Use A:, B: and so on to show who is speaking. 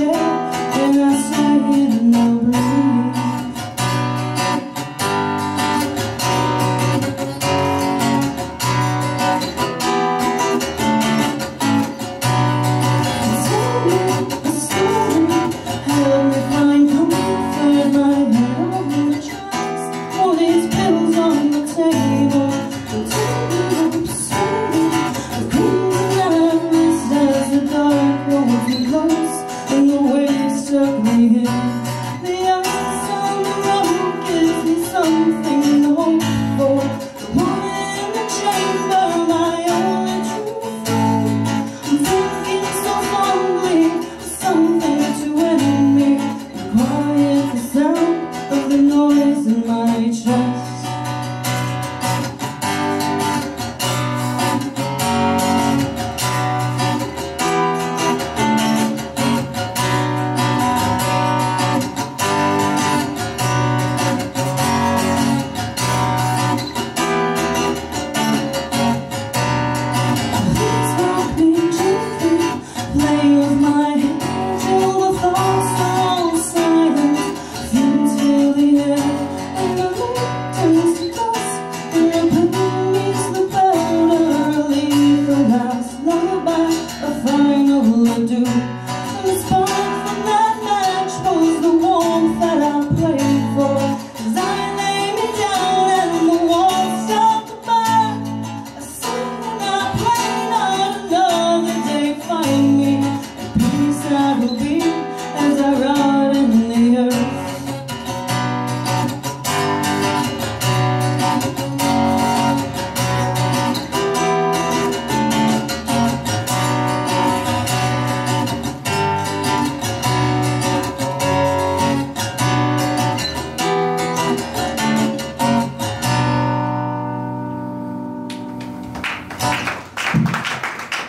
A: share here. by a final will do